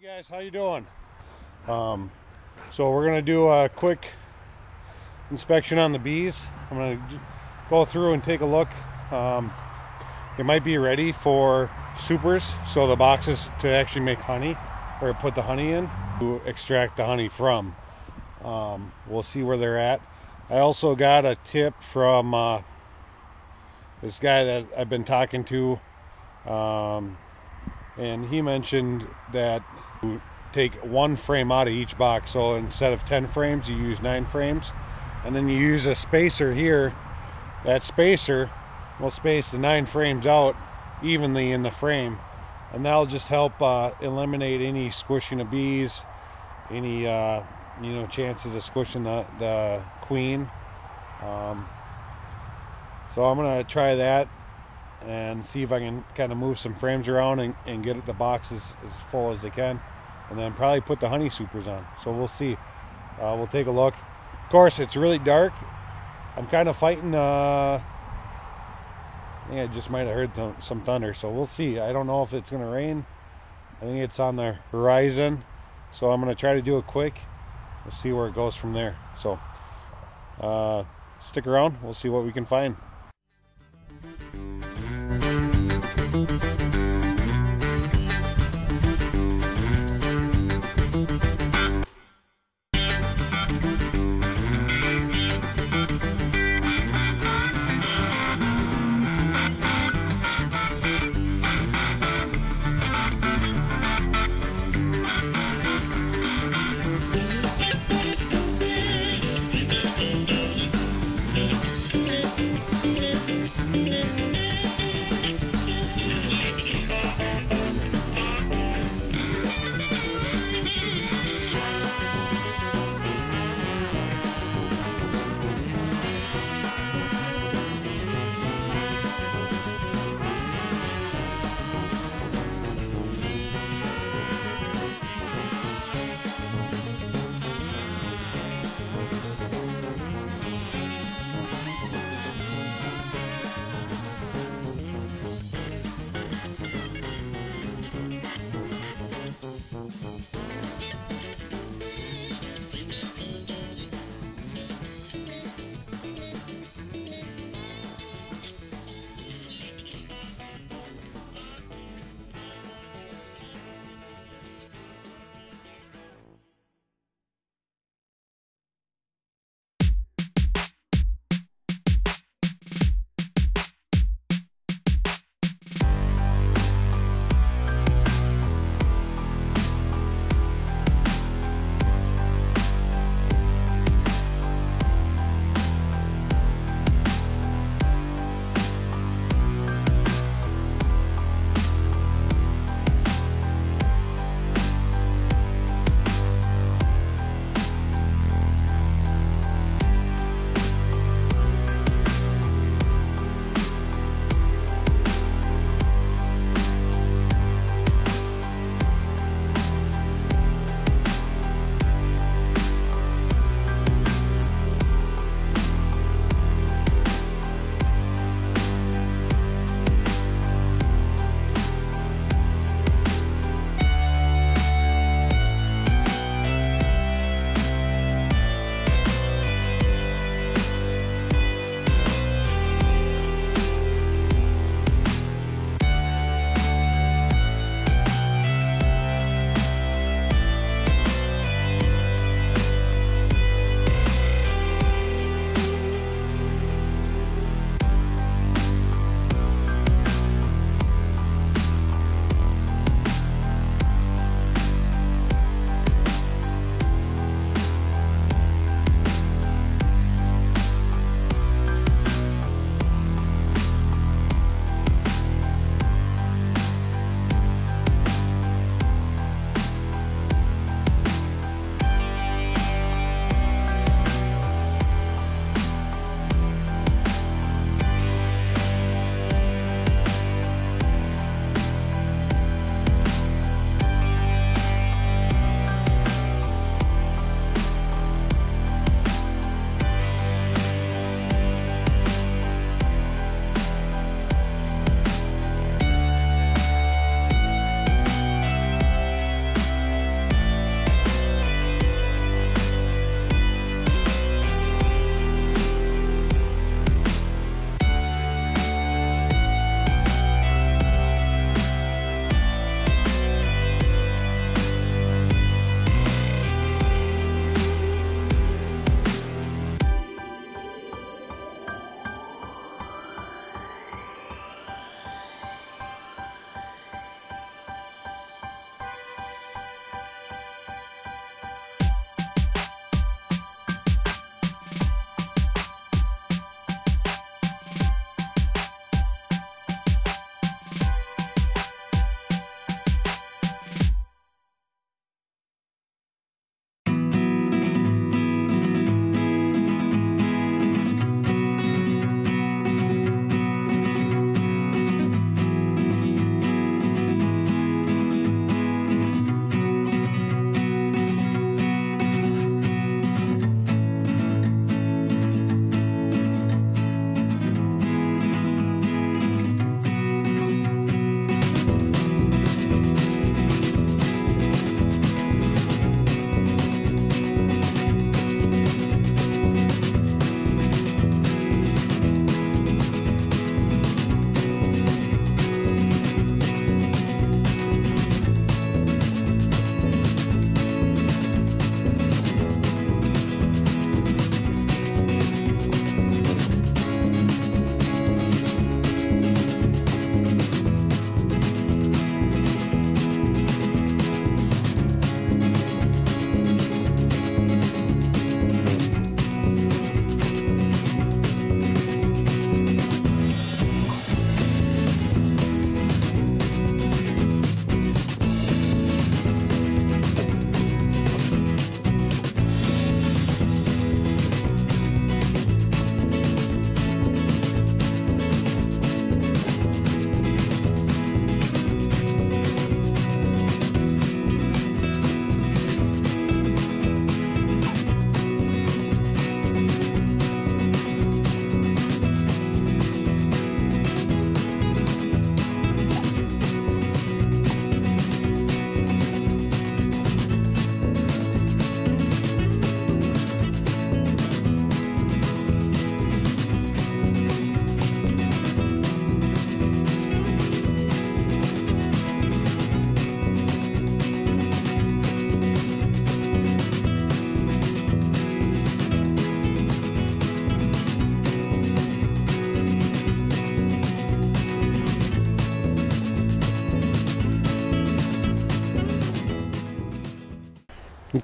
Hey guys, how you doing? Um, so we're gonna do a quick inspection on the bees. I'm gonna go through and take a look. Um, it might be ready for supers, so the boxes to actually make honey or put the honey in to extract the honey from. Um, we'll see where they're at. I also got a tip from uh, this guy that I've been talking to, um, and he mentioned that you take one frame out of each box. So instead of 10 frames, you use nine frames, and then you use a spacer here. That spacer will space the nine frames out evenly in the frame, and that'll just help uh, eliminate any squishing of bees, any uh, you know chances of squishing the, the queen. Um, so I'm gonna try that and see if I can kind of move some frames around and, and get the boxes as full as they can, and then probably put the honey supers on. So we'll see. Uh, we'll take a look. Of course, it's really dark. I'm kind of fighting. Uh, I think I just might have heard th- some thunder, so we'll see. I don't know if it's gonna rain. I think it's on the horizon, so I'm gonna try to do it quick. We'll see where it goes from there. So uh, stick around. We'll see what we can find.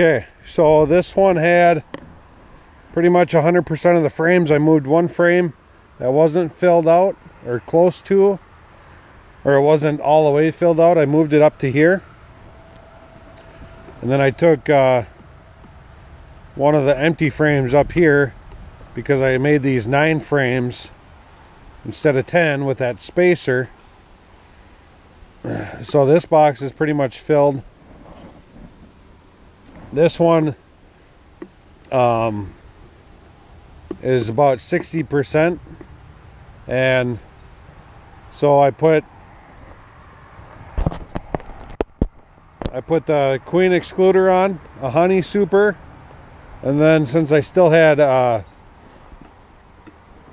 Okay, so this one had pretty much 100% of the frames. I moved one frame that wasn't filled out or close to, or it wasn't all the way filled out. I moved it up to here. And then I took uh, one of the empty frames up here because I made these nine frames instead of 10 with that spacer. So this box is pretty much filled. This one um, is about 60% and so I put I put the queen excluder on a honey super. And then since I still had uh,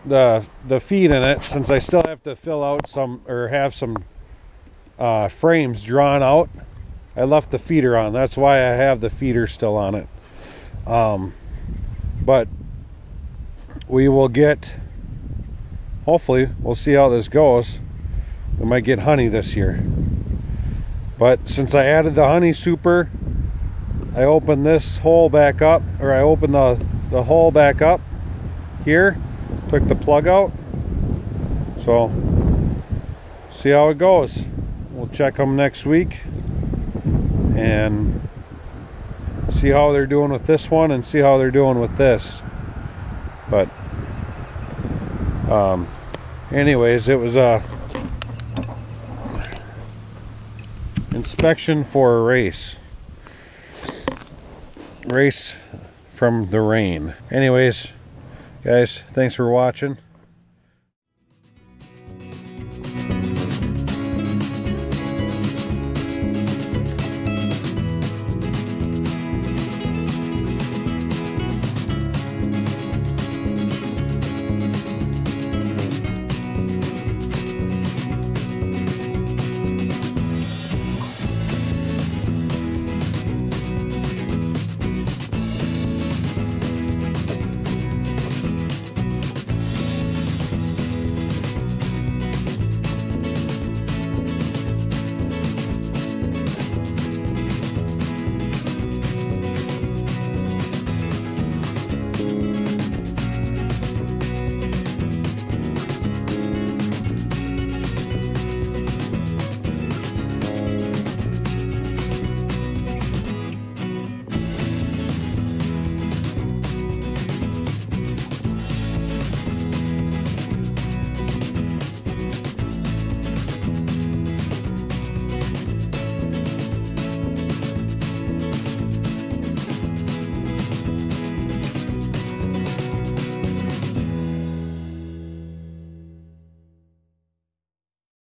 the the feed in it since I still have to fill out some or have some uh, frames drawn out I left the feeder on. That's why I have the feeder still on it. Um, but we will get hopefully we'll see how this goes. We might get honey this year. But since I added the honey super I opened this hole back up or I opened the the hole back up here took the plug out. So see how it goes. We'll check them next week and see how they're doing with this one and see how they're doing with this. But um, anyways it was a inspection for a race. Race from the rain. Anyways guys thanks for watching